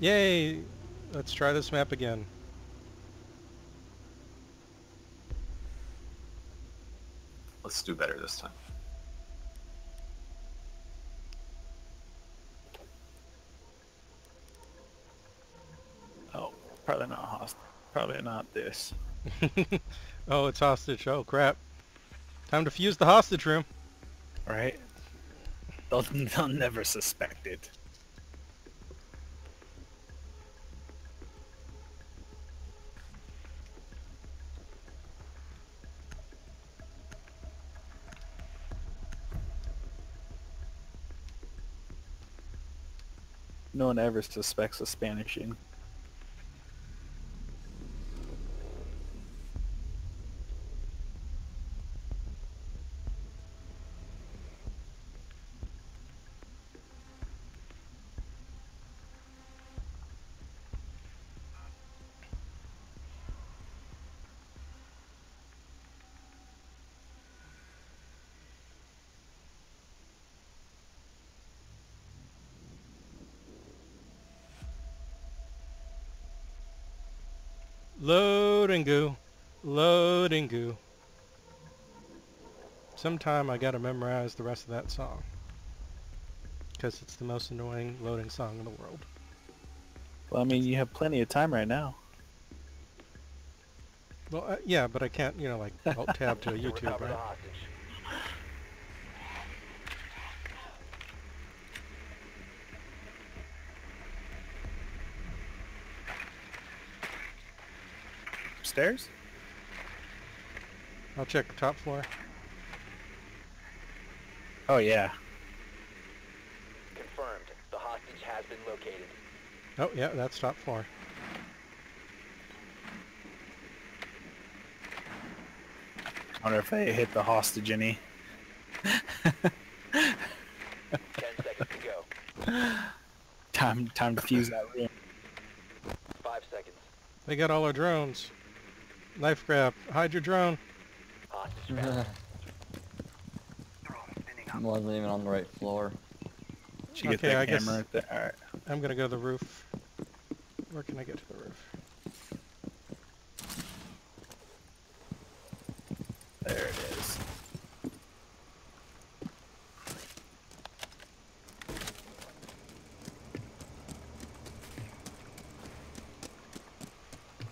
Yay! Let's try this map again. Let's do better this time. Oh, probably not hostage. Probably not this. oh, it's hostage. Oh, crap. Time to fuse the hostage room. Right? They'll, they'll never suspect it. No one ever suspects a Spanishing. Loading goo. Loading goo. Sometime I gotta memorize the rest of that song. Because it's the most annoying loading song in the world. Well, I mean, you have plenty of time right now. Well, uh, yeah, but I can't, you know, like alt tab to a YouTube, right? Upstairs? I'll check the top floor. Oh yeah. Confirmed. The hostage has been located. Oh, yeah, that's top floor. I wonder if they hit the hostage any. Ten seconds to go. Time, time to fuse that room. Five seconds. They got all our drones. Knife grab. Hide your drone. Hostage found. Wasn't even on the right floor. Did you get Okay, that I guess. Right there. All right. I'm gonna go to the roof. Where can I get to the roof? There it is.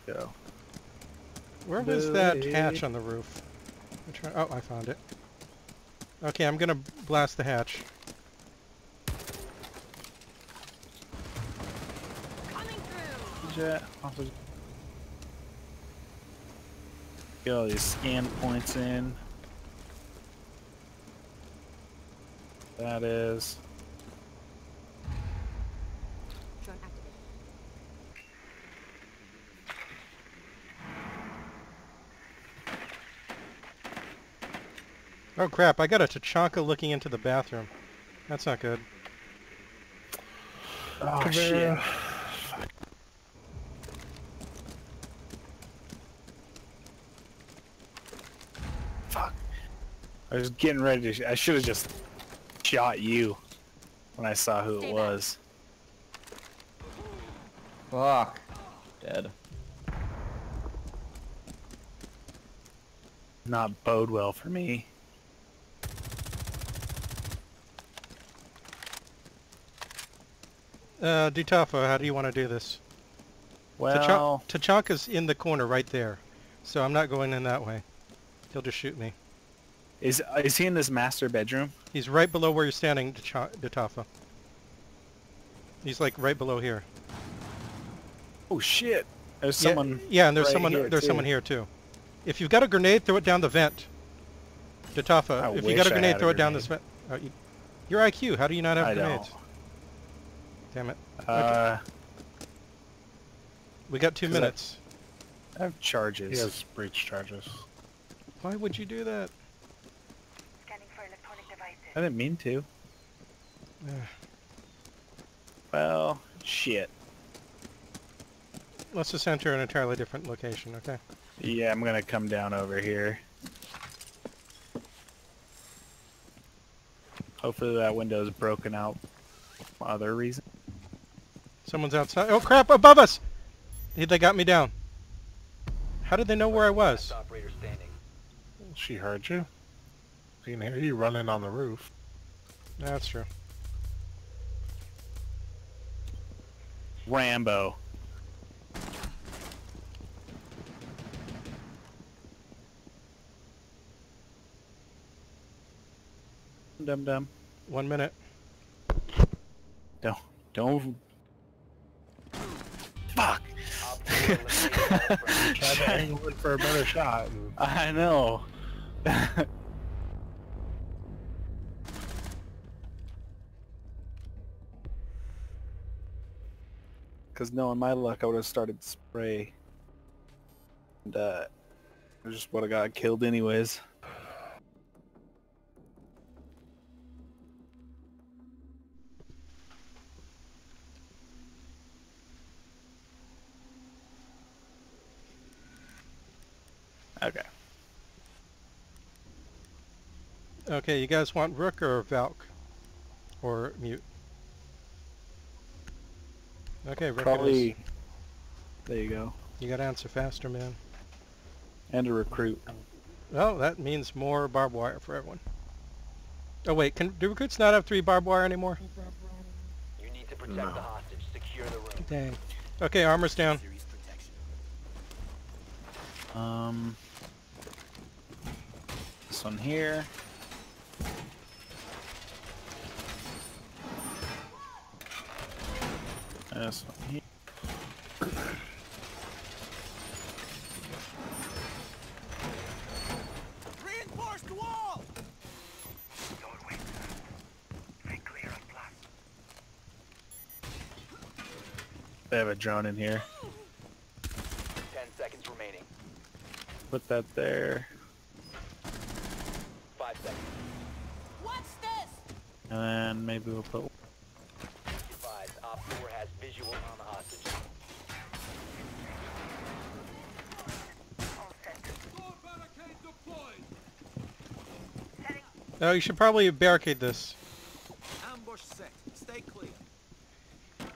Go. Where was that hatch on the roof? I'm oh, I found it. Okay, I'm gonna blast the hatch. Jet. Hostage. Get all these scan points in. That is. Oh crap, I got a Tachanka looking into the bathroom. That's not good. Oh shit. Fuck. I was getting ready to. I should have just shot you when I saw who Stay it back. was. Fuck. Dead. Not bode well for me. Uh, Dutafo, how do you want to do this? Well, Tachanka's in the corner right there, so I'm not going in that way. He'll just shoot me. is is he in this master bedroom? He's right below where you're standing, Dutafo. He's like right below here. Oh shit! There's Yeah, someone. Yeah, and there's right someone. here, there's too. someone here too. If you've got a grenade, throw it down the vent. Dutafa, I if you got a grenade, had a throw it down grenade. this vent. Oh, you, your IQ. How do you not have I grenades? don't. Damn it. Uh, We got two minutes. I have charges. He has breach charges. Why would you do that? Scanning for electronic devices. I didn't mean to. Well, shit. Let's just enter an entirely different location, okay? Yeah, I'm gonna come down over here. Hopefully that window's broken out for other reason. Someone's outside. Oh crap! Above us! They they got me down. How did they know where I was? Last operator standing. She heard you. She can hear you running on the roof. That's true. Rambo. Dum dum. One minute. Don't. Don't. Op four eliminated all friendly. Tried to for a better shot. I know. Because knowing my luck, I would have started spray. And, uh, I just would have got killed anyways. Okay, you guys want Rook or Valk? Or Mute? Okay, Rook it is. Probably. There you go. You gotta answer faster, man. And a recruit. Oh, that means more barbed wire for everyone. Oh wait, can do recruits not have three barbed wire anymore? You need to protect No. the hostage. Secure the room. Dang. Okay, armor's down. Um. This one here. This one here. They have a drone in here. Ten seconds remaining. Put that there. Five seconds. And then maybe we'll put Advised. Op four has visual on the hostage. All set. Setting. Oh, you should probably barricade this. Ambush set. Stay clear.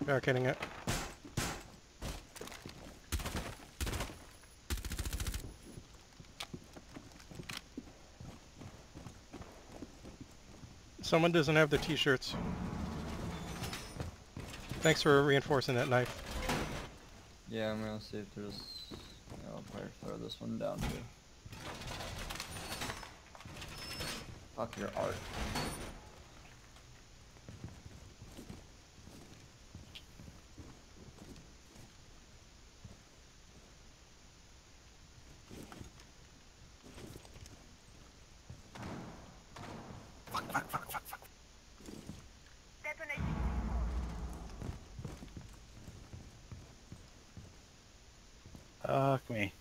Barricading it. Someone doesn't have the t-shirts. Thanks for reinforcing that knife. Yeah, I'm gonna see if there's. I'll probably throw this one down too. Fuck your art. Detonation. Fuck me.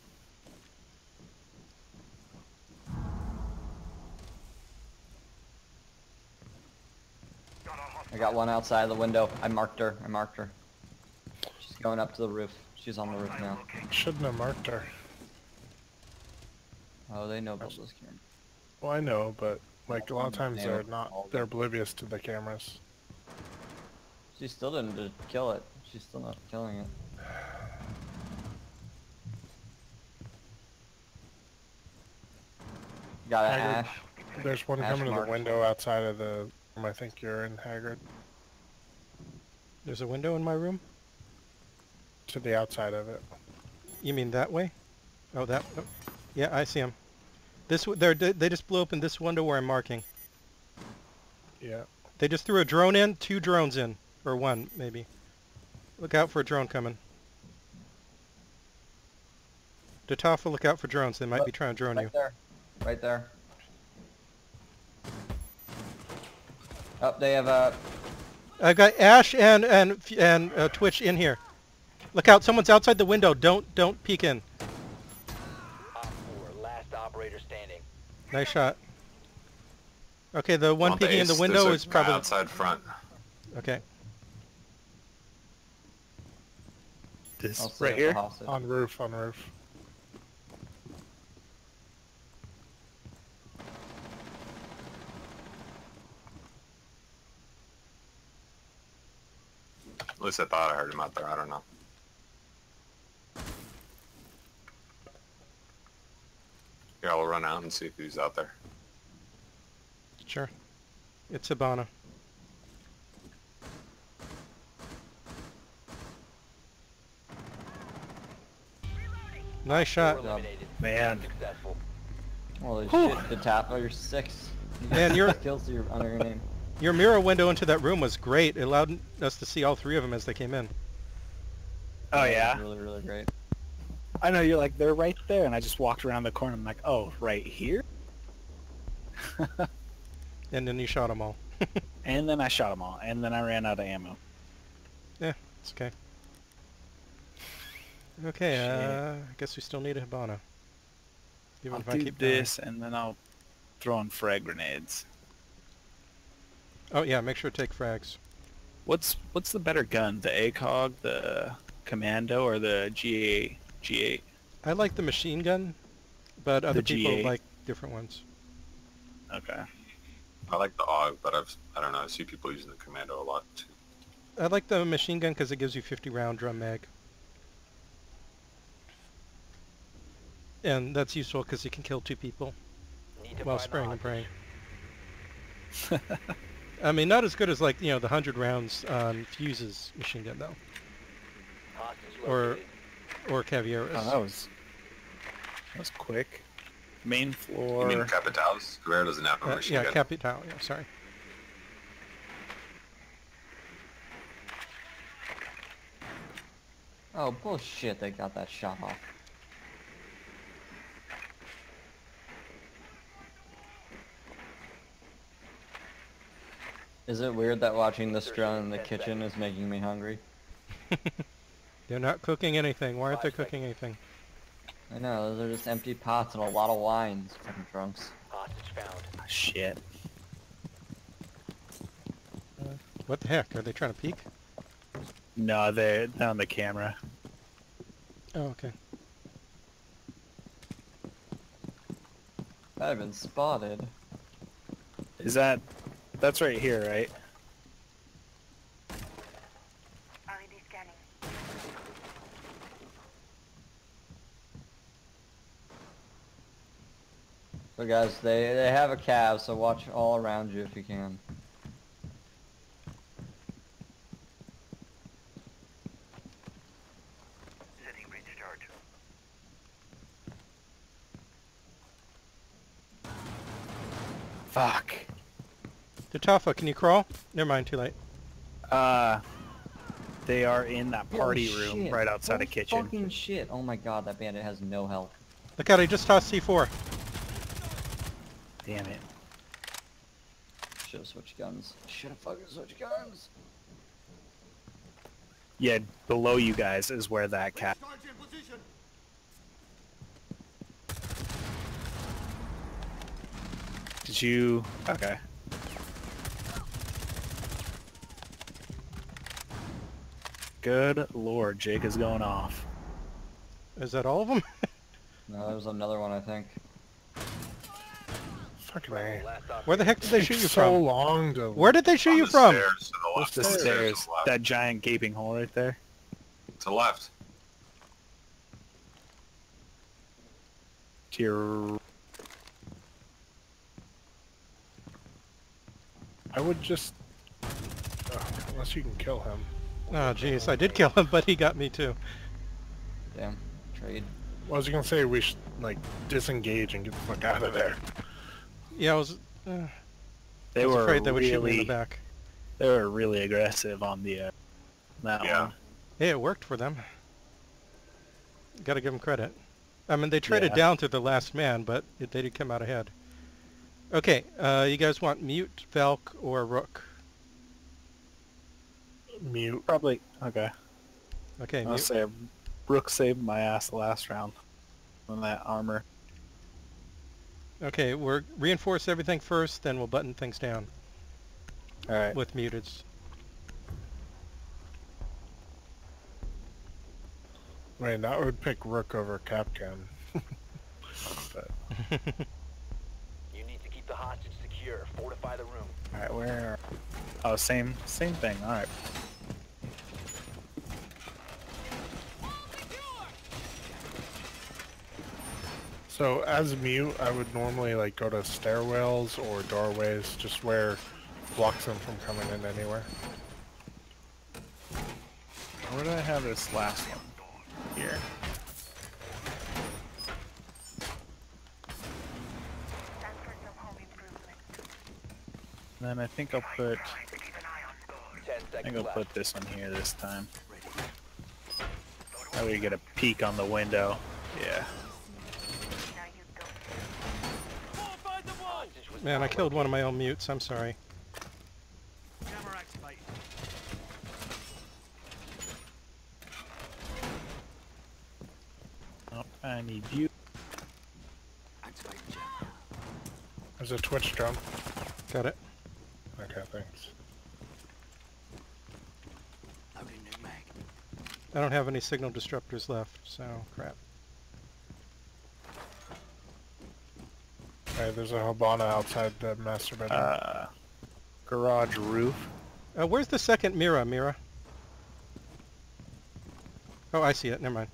I got one outside the window. I marked her. I marked her. She's going up to the roof. She's on the roof now. Shouldn't have marked her. Oh, they know about this camera. Well, I know, but like a lot of mm, times they're not, they're oblivious to the cameras. She still didn't kill it. She's still not killing it. Got an Haggard. ash. There's one Hash coming to the window outside of the room. I think you're in Haggard. There's a window in my room? To the outside of it. You mean that way? Oh, that. Oh. Yeah, I see him. This. w- They're, they just blew open this window where I'm marking. Yeah. They just threw a drone in, two drones in, or one maybe. Look out for a drone coming. Datafa, look out for drones. They might be trying to drone Right you. there. Right there. Oh, they have a. I've got Ash and and and uh, Twitch in here. Look out! Someone's outside the window. Don't don't peek in. Op four. Last operator standing. Nice shot. Okay, the one peeking in the window is a guy probably outside front. okay. This I'll right here. On roof. On roof. At least I thought I heard him out there. I don't know. Yeah, I'll run out and see if he's out there. Sure. It's Hibana. Nice shot. Eliminated. Man. Successful. Holy Whew. shit, the tap, oh, you're six. You Man, got you're- kills your, under your name. Your mirror window into that room was great. It allowed us to see all three of them as they came in. Oh yeah. Really, really great. I know you're like they're right there, and I just walked around the corner. I'm like, oh, right here. And then you shot them all. And then I shot them all, and then I ran out of ammo. Yeah, it's okay. Okay, uh, I guess we still need a Hibana. Even I'll if I keep dying. this, and then I'll throw in frag grenades. Oh yeah, make sure to take frags. What's what's the better gun, the ACOG, the Commando, or the GA G8? I like the machine gun, but other people like different ones. Okay. I like the AUG, but I've I don't know. I see people using the Commando a lot too. I like the machine gun because it gives you 50 round drum mag. And that's useful because you can kill two people while spraying and praying. I mean, not as good as like, you know, the 100 rounds on Fuze's machine gun though, Or- located. Or Caveira's. Oh, that was that was quick. Main floor. You floor. mean Capitão's? Caveira doesn't have a Uh, machine yeah, gun. Capitão, yeah, sorry. Oh, bullshit, they got that shot off. Is it weird that watching this drone in the kitchen is making me hungry? They're not cooking anything. Why aren't they cooking anything? I know, those are just empty pots and a lot of wines. Fucking drunks. Hostage found. Ah, shit. What the heck? Are they trying to peek? No, they're they're on the camera. Oh, okay. I've been spotted. Is that that's right here, right? LED scanning. So guys, they, they have a cab, so watch all around you if you can. Setting breach charge. Fuck. Tatafa, can you crawl? Never mind, too late. Uh, they are in that party Holy room right outside Holy the kitchen. Fucking shit. Oh my god, that bandit has no health. Look out, he just tossed C4. Damn it. Should have switched guns. Should have fucking switched guns. Yeah, below you guys is where that cat. Charge in position. Did you? Okay. Good lord, Jake is going off. Is that all of them? No, there's another one, I think. Fucking A. Where the heck did they shoot you so from? long to. Where did they shoot On you the from? Stairs to the left. The to stairs, the left. that giant gaping hole right there. To the left. To your I would just. Uh, unless you can kill him. Oh, jeez, I did kill him, but he got me too. Damn. Trade. Well, I was gonna say we should like disengage and get the fuck out of there. Yeah, I was, uh, They I was were afraid they would shoot me in really, the back. they were really aggressive on the uh, that Yeah. one. Hey, it worked for them. Gotta give them credit. I mean, they traded Yeah. down to the last man, but it, they did come out ahead. Okay, uh, you guys want Mute, Valk, or Rook? Mute. Probably okay. Okay, I'll Mute. say Rook saved my ass the last round on that armor. Okay, we're reinforce everything first, then we'll button things down All right. with muted. I mean, that would pick Rook over Kapkan. You need to keep the hostage secure. Fortify the room. All right. Where? Oh, same same thing. All right. So as a mute, I would normally like go to stairwells or doorways, just where blocks them from coming in anywhere. Where did I have this last one? Here. Then I think I'll put. I think I'll put this one here this time. That way you get a peek on the window. Yeah. Now you go. Fortify the wall! Hostage was Man, I killed one of my own mutes. I'm sorry. Oh, I need you. There's a Twitch drum. Got it. Okay, thanks. Loading new mag. I don't have any signal disruptors left, so crap. Alright, there's a Hibana outside the master bedroom. Uh, garage roof. Uh, where's the second Mira, Mira? Oh, I see it. Never mind.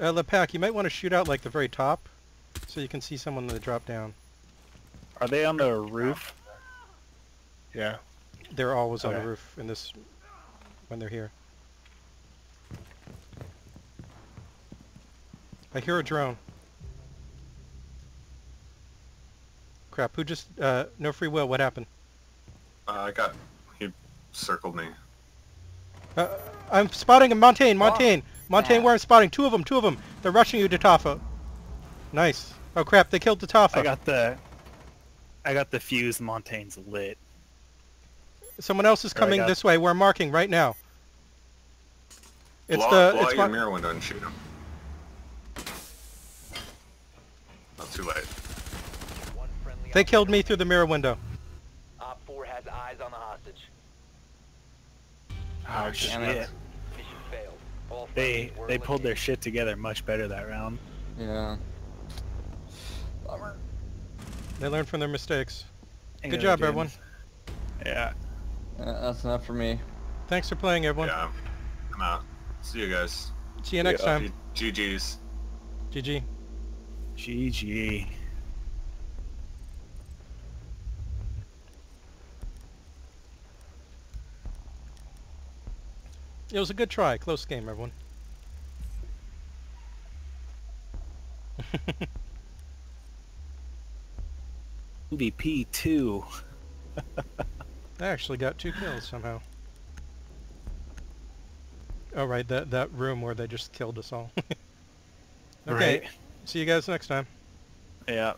Uh, Lepak, you might want to shoot out like the very top, so you can see someone they drop down. Are they on the roof? yeah. They're always on the roof in this when they're here. I hear a drone. Crap, who just, uh, no free will, what happened? Uh, I got. He circled me. Uh, I'm spotting a Montagne, Montagne! Montagne, Yeah. where I'm spotting, two of them, two of them! They're rushing you, Tatafa. Nice. Oh crap, they killed Tatafa. I got the. I got the fuse. Montagne's lit. Someone else is coming got- this way, we're marking right now. It's blow the, blow it's out your mirror window and shoot him. Not too late. They killed me through the mirror window. Op 4 has eyes on the hostage. Oh damn shit! it. Mission failed. All They they pulled their shit together much better that round. Yeah. Bummer. They learned from their mistakes. Ain't Good job, everyone. Yeah. Uh, that's enough for me. Thanks for playing, everyone. Yeah. I'm out. See you guys. See you next Yeah. time. G- GG's. GG. GG. It was a good try. Close game, everyone. MVP two. I actually got two kills somehow. Oh right, that that room where they just killed us all. okay, Right. see you guys next time. Yeah.